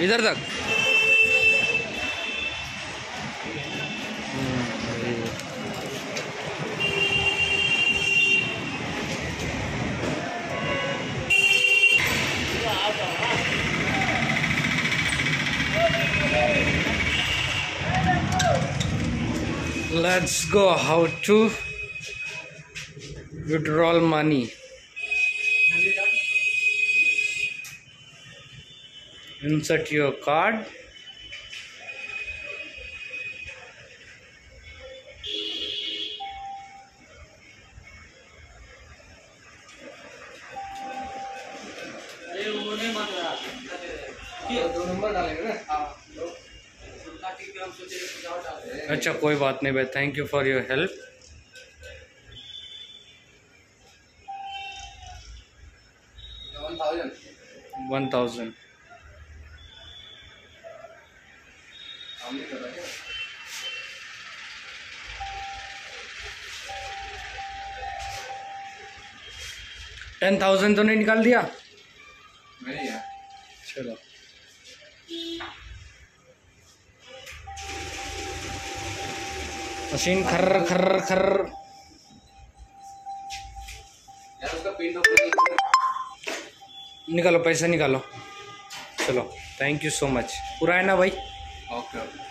इधर तक। let's go how to withdraw money insert your card दो नंबर डालेंगे ना अच्छा कोई बात नहीं भाई thank you for your help one thousand ten thousand तो नहीं निकाल दिया? नहीं यार चलो। मशीन खर खर खर यार उसका पिन निकालो पैसा निकालो। चलो थैंक यू सो मच पूरा है ना भाई? Okay okay